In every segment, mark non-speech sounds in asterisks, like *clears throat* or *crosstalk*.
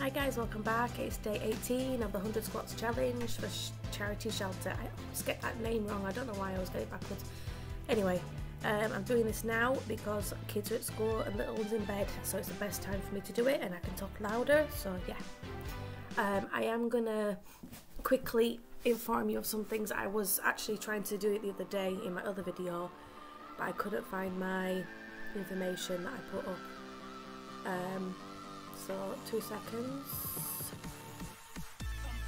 Hi guys, welcome back. It's day 18 of the 100 squats challenge for Sh- Charity Shelter. I always get that name wrong. I don't know why I always get it backwards. Anyway, um, I'm doing this now because kids are at school and little one's in bed, so it's the best time for me to do it, and I can talk louder. So yeah, um, I am gonna quickly inform you of some things. I was actually trying to do it the other day in my other video, but I couldn't find my information that I put up. Um, so two seconds,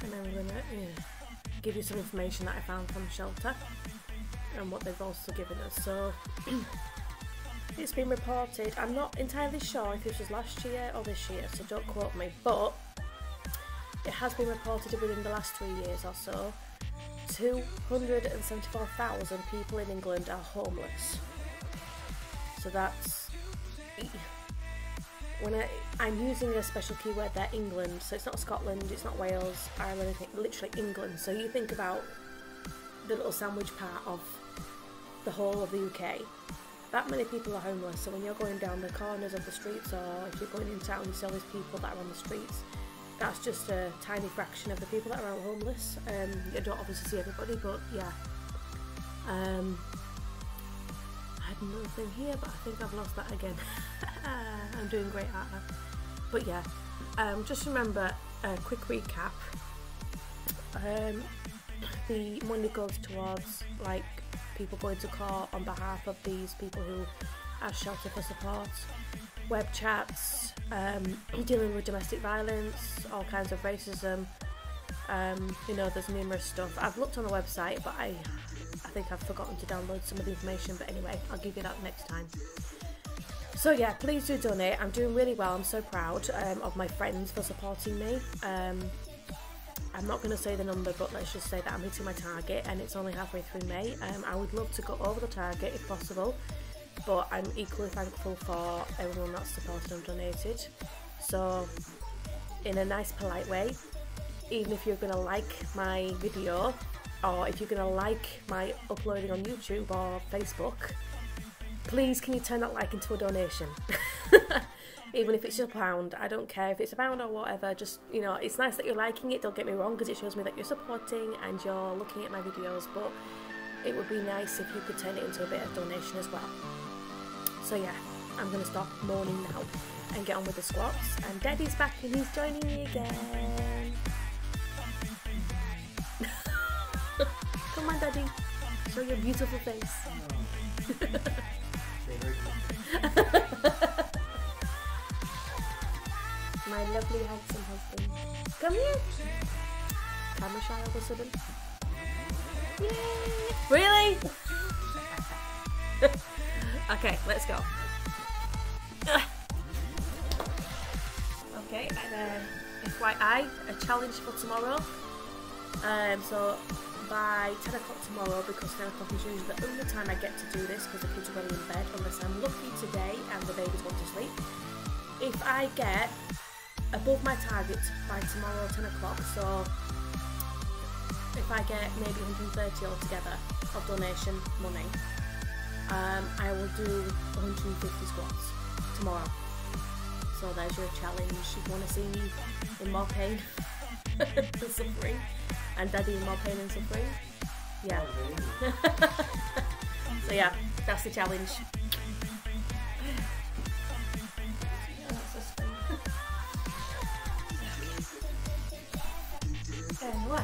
and I'm gonna yeah, give you some information that I found from shelter and what they've also given us. So *clears throat* it's been reported. I'm not entirely sure if this was last year or this year, so don't quote me. But it has been reported within the last three years or so. 274,000 people in England are homeless. So that's when I, I'm using a special keyword there, England, so it's not Scotland, it's not Wales, Ireland, literally England. So you think about the little sandwich part of the whole of the UK. That many people are homeless, so when you're going down the corners of the streets or if you're going in town, you see all these people that are on the streets. That's just a tiny fraction of the people that are out homeless. Um, you don't obviously see everybody, but yeah. Um, Had another thing here, but I think I've lost that again. *laughs* I'm doing great at that. But yeah, um, just remember a quick recap. Um, the money goes towards like people going to court on behalf of these people who ask shelter for support, web chats, um, dealing with domestic violence, all kinds of racism. Um, you know, there's numerous stuff. I've looked on the website, but I, I think I've forgotten to download some of the information. But anyway, I'll give you that next time. So yeah, please do donate. I'm doing really well. I'm so proud um, of my friends for supporting me. Um, I'm not going to say the number, but let's just say that I'm hitting my target, and it's only halfway through May. Um, I would love to go over the target if possible, but I'm equally thankful for everyone that's supported and donated. So, in a nice, polite way, even if you're going to like my video, or if you're going to like my uploading on YouTube or Facebook, please can you turn that like into a donation? *laughs* Even if it's just a pound, I don't care if it's a pound or whatever. Just you know, it's nice that you're liking it. Don't get me wrong, because it shows me that you're supporting and you're looking at my videos. But it would be nice if you could turn it into a bit of donation as well. So yeah, I'm gonna stop moaning now and get on with the squats. And Daddy's back and he's joining me again. Come on, Daddy, show your beautiful face. *laughs* My lovely handsome husband. Come here. Camera shy all of a sudden. Yay! Really? *laughs* okay, let's go. Okay, and then FYI, a challenge for tomorrow. Um, so by 10 o'clock tomorrow, because 10 o'clock is usually the only time I get to do this because the kids are going in bed, unless I'm lucky today and the babies want to sleep. If I get above my target by tomorrow 10 o'clock, so if I get maybe 130 altogether of donation money, um, I will do 150 squats tomorrow. So there's your challenge. If you want to see me in more pain and suffering, and daddy in more pain and suffering, yeah. *laughs* so yeah, that's the challenge. And what?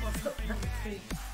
What's up, that three?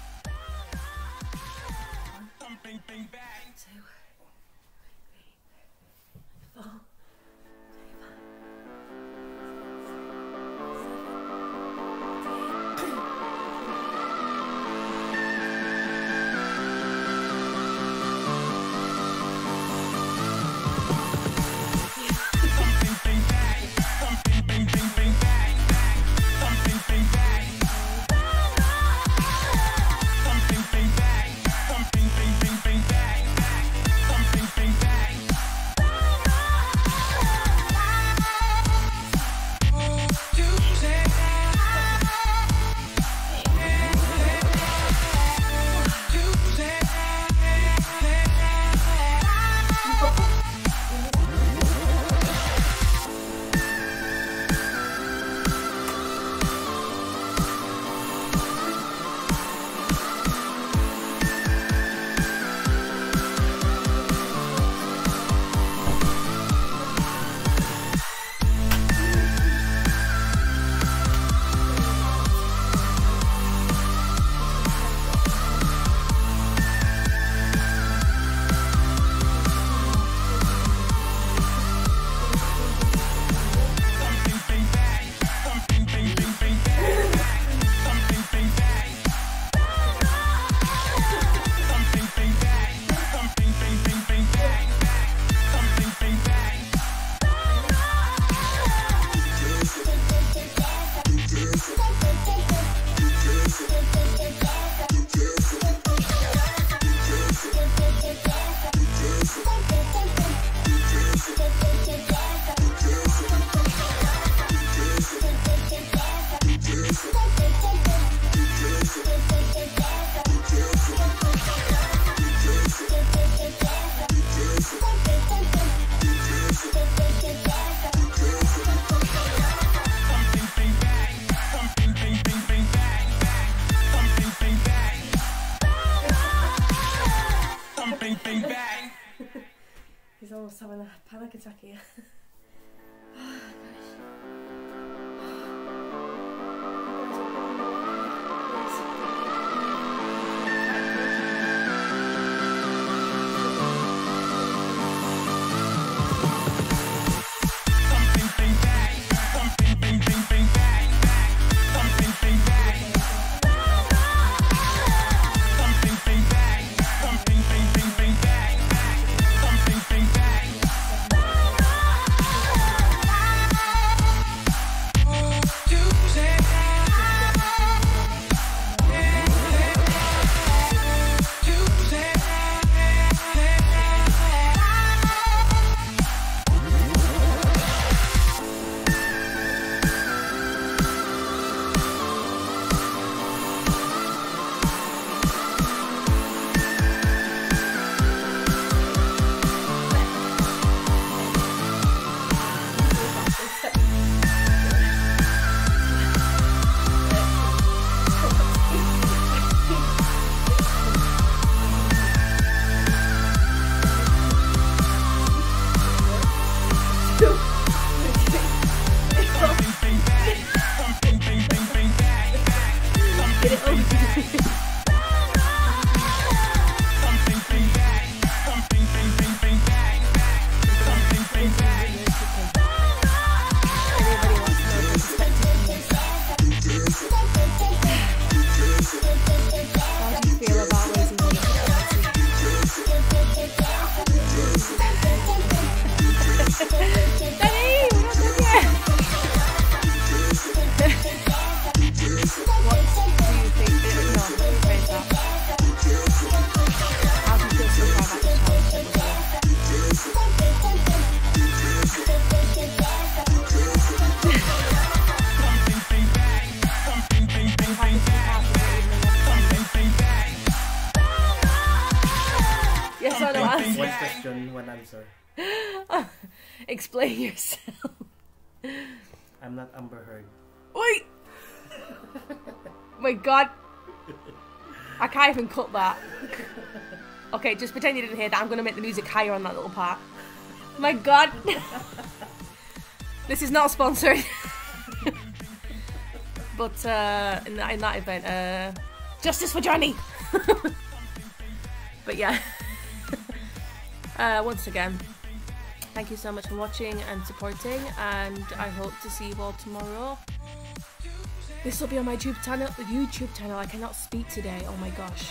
He's almost having a panic attack here. One question, one answer. *laughs* Explain yourself. I'm not Amber Heard. Wait! My god. I can't even cut that. Okay, just pretend you didn't hear that. I'm gonna make the music higher on that little part. My god. this is not sponsored. *laughs* but uh, in, that, in that event, uh, justice for Johnny. *laughs* but yeah. Uh, once again, thank you so much for watching and supporting, and I hope to see you all tomorrow. This will be on my YouTube channel. YouTube channel. I cannot speak today. Oh my gosh.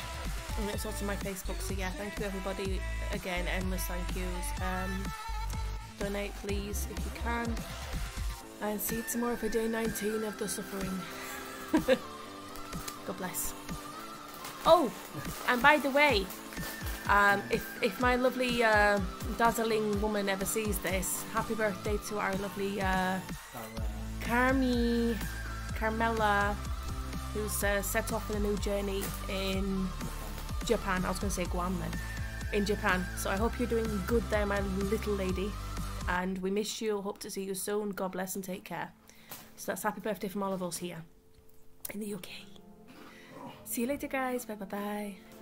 And it's also my Facebook. So yeah, thank you everybody again. Endless thank yous. Um, donate please if you can. And see you tomorrow for day 19 of the suffering. *laughs* God bless. Oh, and by the way, um, if if my lovely uh, dazzling woman ever sees this, happy birthday to our lovely uh, Carmi, Carmela, who's uh, set off on a new journey in Japan. I was going to say Guam then. In Japan. So I hope you're doing good there, my little lady. And we miss you. Hope to see you soon. God bless and take care. So that's happy birthday from all of us here in the UK. See you later, guys. Bye bye bye.